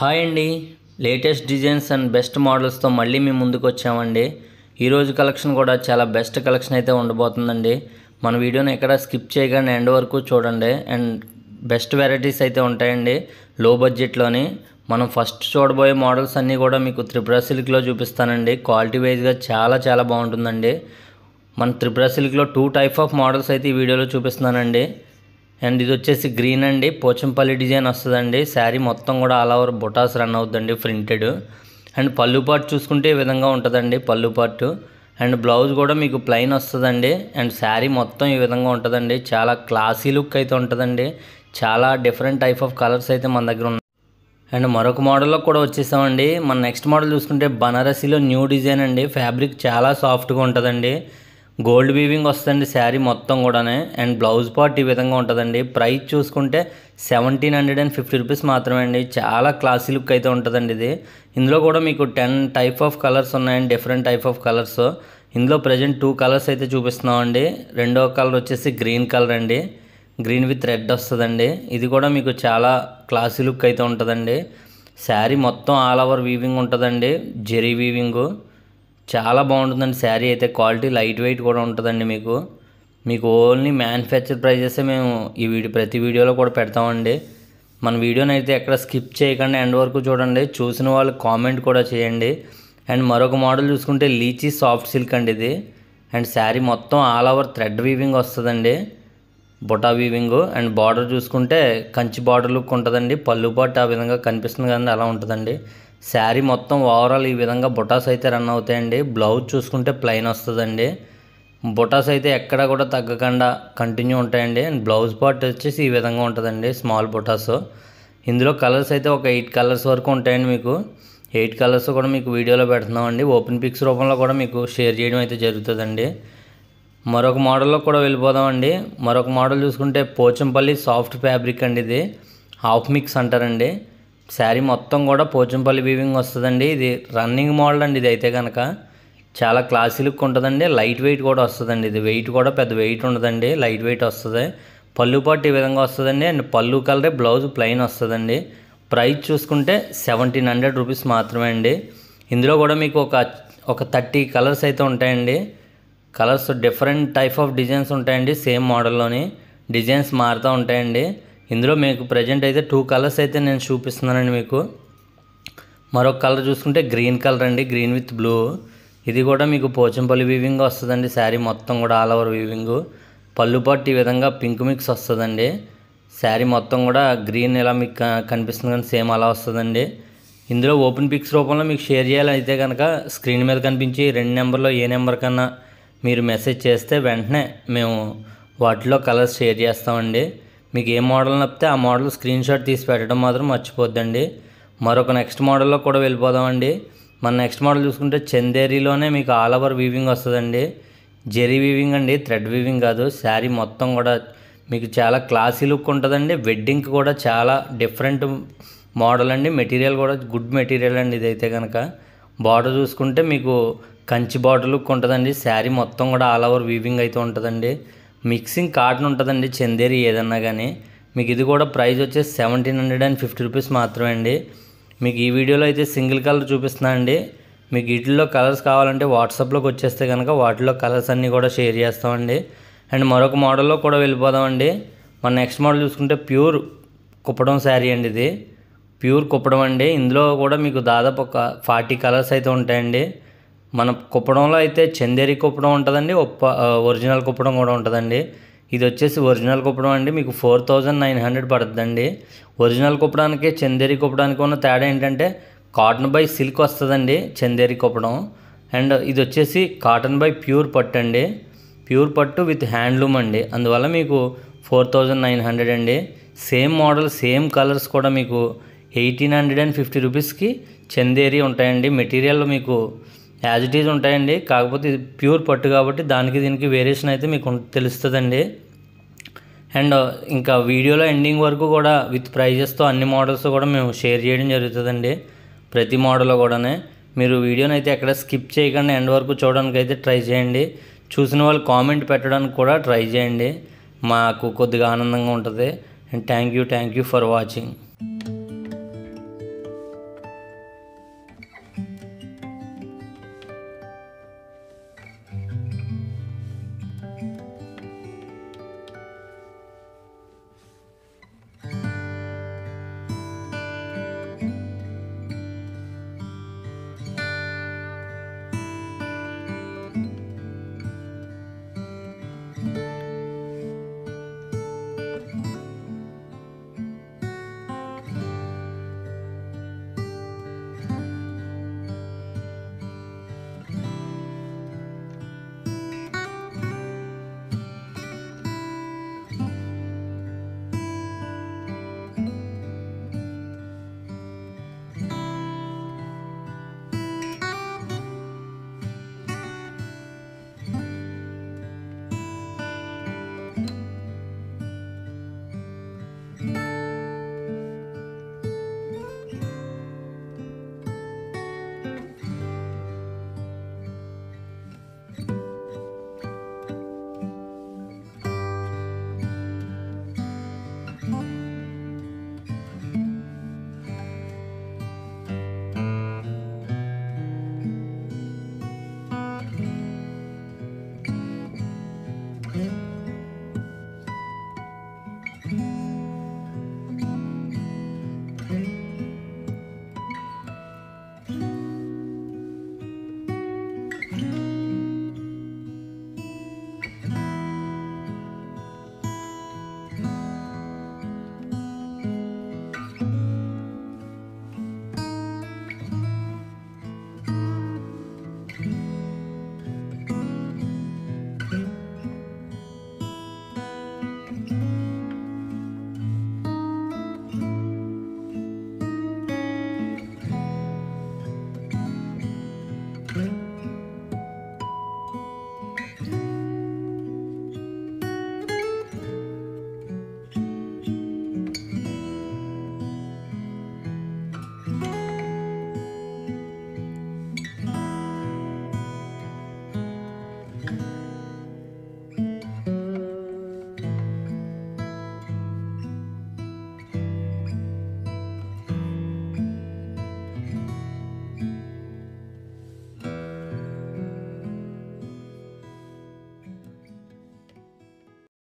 Hi అండి. Latest designs and best మోడల్స్తో మళ్ళీ మేము ముందుకు వచ్చామండి. ఈరోజు కలెక్షన్ కూడా చాలా బెస్ట్ కలెక్షన్ అయితే ఉండబోతుందండి. మన వీడియోని ఎక్కడ స్కిప్ చేయగానే ఎండ్ వరకు చూడండి. అండ్ బెస్ట్ వెరైటీస్ అయితే ఉంటాయండి. లో బడ్జెట్లోని మనం ఫస్ట్ చూడబోయే మోడల్స్ అన్నీ కూడా మీకు త్రిపుర సిల్క్లో చూపిస్తానండి. క్వాలిటీ వైజ్గా చాలా చాలా బాగుంటుందండి. మన త్రిపుర సిల్క్లో టూ టైప్ ఆఫ్ మోడల్స్ అయితే ఈ వీడియోలో చూపిస్తున్నానండి. అండ్ ఇది వచ్చేసి గ్రీన్ అండి. పోచంపల్లి డిజైన్ వస్తుందండి. శారీ మొత్తం కూడా ఆల్ ఓవర్ బొటాస్ రన్ అవుతుందండి ప్రింటెడ్ అండ్ పళ్ళు పార్ట్ చూసుకుంటే ఈ విధంగా ఉంటుందండి పళ్ళు పార్ట్ అండ్ బ్లౌజ్ కూడా మీకు ప్లెయిన్ వస్తుందండి. అండ్ శారీ మొత్తం ఈ విధంగా ఉంటుందండి. చాలా క్లాసీ లుక్ అయితే ఉంటుందండి. చాలా డిఫరెంట్ టైప్ ఆఫ్ కలర్స్ అయితే మన దగ్గర ఉన్నాయి. అండ్ మరొక మోడల్లో కూడా వచ్చేసామండి. మన నెక్స్ట్ మోడల్ చూసుకుంటే బనారసీలో న్యూ డిజైన్ అండి. ఫ్యాబ్రిక్ చాలా సాఫ్ట్గా ఉంటుందండి. గోల్డ్ వీవింగ్ వస్తుంది శారీ మొత్తం కూడానే. అండ్ బ్లౌజ్ పార్ట్ ఈ విధంగా ఉంటుందండి. ప్రైస్ చూసుకుంటే seventeen hundred and fifty rupees మాత్రమే అండి. చాలా క్లాసీ లుక్ అయితే ఉంటుందండి ఇది. ఇందులో కూడా మీకు టెన్ టైప్ ఆఫ్ కలర్స్ ఉన్నాయండి డిఫరెంట్ టైప్ ఆఫ్ కలర్స్ ఇందులో ప్రజెంట్ టూ కలర్స్ అయితే చూపిస్తున్నామండి. రెండో కలర్ వచ్చేసి గ్రీన్ కలర్ అండి. గ్రీన్ విత్ రెడ్ వస్తుందండి. ఇది కూడా మీకు చాలా క్లాసీ లుక్ అయితే ఉంటుందండి. శారీ మొత్తం ఆల్ ఓవర్ వీవింగ్ ఉంటుందండి. జెరీ వీవింగు చాలా బాగుంటుందండి. శారీ అయితే క్వాలిటీ లైట్ వెయిట్ కూడా ఉంటుందండి మీకు. మీకు ఓన్లీ మ్యానుఫ్యాక్చర్ ప్రైజెసే మేము ఈ వీడియో ప్రతి వీడియోలో కూడా పెడతామండి. మన వీడియోని అయితే ఎక్కడ స్కిప్ చేయకుండా ఎండ్ వరకు చూడండి. చూసిన వాళ్ళు కామెంట్ కూడా చేయండి. అండ్ మరొక మోడల్ చూసుకుంటే లీచీ సాఫ్ట్ సిల్క్ అండి ఇది. అండ్ శారీ మొత్తం ఆల్ ఓవర్ థ్రెడ్ వీవింగ్ వస్తుందండి. బొటా వీవింగ్. అండ్ బార్డర్ చూసుకుంటే కంచి బార్డర్ లుక్ ఉంటుందండి. పళ్ళు పాటు ఆ విధంగా కనిపిస్తుంది కదండి. అలా ఉంటుందండి. శారీ మొత్తం ఓవరాల్ ఈ విధంగా బొటాస్ అయితే రన్ అవుతాయండి. బ్లౌజ్ చూసుకుంటే ప్లెయిన్ వస్తుందండి. బొటాస్ అయితే ఎక్కడ కూడా తగ్గకుండా కంటిన్యూ ఉంటాయండి. అండ్ బ్లౌజ్ పార్ట్ వచ్చేసి ఈ విధంగా ఉంటుందండి స్మాల్ బొటాస్. ఇందులో కలర్స్ అయితే ఒక ఎయిట్ కలర్స్ వరకు ఉంటాయండి మీకు. ఎయిట్ కలర్స్ కూడా మీకు వీడియోలో పెడుతున్నామండి. ఓపెన్ పిక్స్ రూపంలో కూడా మీకు షేర్ చేయడం అయితే జరుగుతుందండి. మరొక మోడల్లో కూడా వెళ్ళిపోదామండి. మరొక మోడల్ చూసుకుంటే పోచంపల్లి సాఫ్ట్ ఫ్యాబ్రిక్ అండి ఇది. హాఫ్ మిక్స్ అంటారండి. శారీ మొత్తం కూడా పోచంపల్లి వీవింగ్ వస్తుందండి. ఇది రన్నింగ్ మోడల్ అండి ఇది అయితే కనుక చాలా క్లాసీ లుక్ ఉంటుందండి. లైట్ వెయిట్ కూడా వస్తుందండి. ఇది వెయిట్ కూడా పెద్ద వెయిట్ ఉండదండి. లైట్ వెయిట్ వస్తుంది. పళ్ళు పాటు ఈ విధంగా వస్తుందండి. అండ్ పళ్ళు కలరే బ్లౌజ్ ప్లెయిన్ వస్తుందండి. ప్రైస్ చూసుకుంటే సెవెంటీన్ హండ్రెడ్ రూపీస్ మాత్రమే అండి. ఇందులో కూడా మీకు ఒక ఒక థర్టీ కలర్స్ అయితే ఉంటాయండి. Colours different type of designs ఉంటాయండి. సేమ్ మోడల్లోని డిజైన్స్ మారుతూ ఉంటాయండి. ఇందులో మీకు ప్రజెంట్ అయితే టూ కలర్స్ అయితే నేను చూపిస్తున్నానండి మీకు. మరొక కలర్ చూసుకుంటే గ్రీన్ కలర్ అండి గ్రీన్ విత్ బ్లూ ఇది కూడా మీకు పోచంపల్లి వీవింగ్ వస్తుందండి శారీ మొత్తం కూడా ఆల్ ఓవర్ వీవింగ్ పళ్ళు పట్టు ఈ విధంగా పింక్ మిక్స్ వస్తుందండి. శారీ మొత్తం కూడా గ్రీన్ ఇలా మీకు కనిపిస్తుంది కానీ సేమ్ అలా వస్తుందండి. ఇందులో ఓపెన్ పిక్స్ రూపంలో మీకు షేర్ చేయాలైతే కనుక స్క్రీన్ మీద కనిపించి రెండు నెంబర్లో ఏ నెంబర్ కన్నా మీరు మెసేజ్ చేస్తే వెంటనే మేము వాటిలో కలర్స్ షేర్ చేస్తామండి. మీకు ఏ మోడల్ నప్పితే ఆ మోడల్ స్క్రీన్ షాట్ తీసి పెట్టడం మాత్రం మర్చిపోద్దండి. మరొక నెక్స్ట్ మోడల్లో కూడా వెళ్ళిపోదామండి. మన నెక్స్ట్ మోడల్ చూసుకుంటే చందేరిలోనే మీకు ఆల్ ఓవర్ వీవింగ్ వస్తుందండి. జెరీ వీవింగ్ అండి థ్రెడ్ వీవింగ్ కాదు. శారీ మొత్తం కూడా మీకు చాలా క్లాసీ లుక్ ఉంటుందండి. వెడ్డింగ్కి కూడా చాలా డిఫరెంట్ మోడల్ అండి. మెటీరియల్ కూడా గుడ్ మెటీరియల్ అండి ఇదైతే కనుక బార్డర్ చూసుకుంటే మీకు కంచి బార్డర్ లుక్ ఉంటుందండి. శారీ మొత్తం కూడా ఆల్ ఓవర్ వీవింగ్ అయితే ఉంటుందండి. మిక్సింగ్ కాటన్ ఉంటుందండి చందేరి ఏదన్నా కానీ మీకు ఇది కూడా ప్రైస్ వచ్చేసి seventeen hundred and fifty rupees మాత్రమే అండి. మీకు ఈ వీడియోలో అయితే సింగిల్ కలర్ చూపిస్తున్నా అండి. మీకు వీటిల్లో కలర్స్ కావాలంటే వాట్సాప్లోకి వచ్చేస్తే కనుక వాటిలో కలర్స్ అన్నీ కూడా షేర్ చేస్తామండి అండ్. మరొక మోడల్లో కూడా వెళ్ళిపోదామండి మన నెక్స్ట్ మోడల్ చూసుకుంటే ప్యూర్ కుప్పడం శారీ అండి ఇది. ప్యూర్ కుప్పడం అండి. ఇందులో కూడా మీకు దాదాపు ఒక ఫార్టీ కలర్స్ అయితే ఉంటాయండి. మన కుప్పడంలో అయితే చందేరి కుప్పడం ఉంటుందండి ఒప్ప ఒరిజినల్ కుప్పడం కూడా ఉంటుందండి. ఇది వచ్చేసి ఒరిజినల్ కుప్పడం అండి మీకు ఫోర్ థౌజండ్ నైన్ హండ్రెడ్ పడుతుందండి. ఒరిజినల్ కుప్పడానికి చందేరి కుప్పడానికి ఉన్న తేడా ఏంటంటే కాటన్ బై సిల్క్ వస్తుందండి చందేరి కుప్పడం. అండ్ ఇది వచ్చేసి కాటన్ బై ప్యూర్ పట్టు అండి. ప్యూర్ పట్టు విత్ హ్యాండ్లూమ్ అండి. అందువల్ల మీకు ఫోర్ థౌజండ్ నైన్ హండ్రెడ్ అండి. సేమ్ మోడల్ సేమ్ కలర్స్ కూడా మీకు ఎయిటీన్ హండ్రెడ్ అండ్ ఫిఫ్టీ రూపీస్కి చందేరి ఉంటాయండి. మెటీరియల్ మీకు యాజ్ ఇట్ ఈజ్ ఉంటాయండి. కాకపోతే ఇది ప్యూర్ పట్టు కాబట్టి దానికి దీనికి వేరియేషన్ అయితే మీకు తెలుస్తుందండి. అండ్ ఇంకా వీడియోలో ఎండింగ్ వరకు కూడా విత్ ప్రైజెస్తో అన్ని మోడల్స్ కూడా మేము షేర్ చేయడం జరుగుతుందండి. ప్రతి మోడల్ కూడానే. మీరు వీడియోని అయితే ఎక్కడ స్కిప్ చేయకుండా. ఎండ్ వరకు చూడడానికి అయితే ట్రై చేయండి. చూసిన వాళ్ళు కామెంట్ పెట్టడానికి కూడా ట్రై చేయండి. మాకు కొద్దిగా ఆనందంగా ఉంటుంది. And thank you thank you for watching.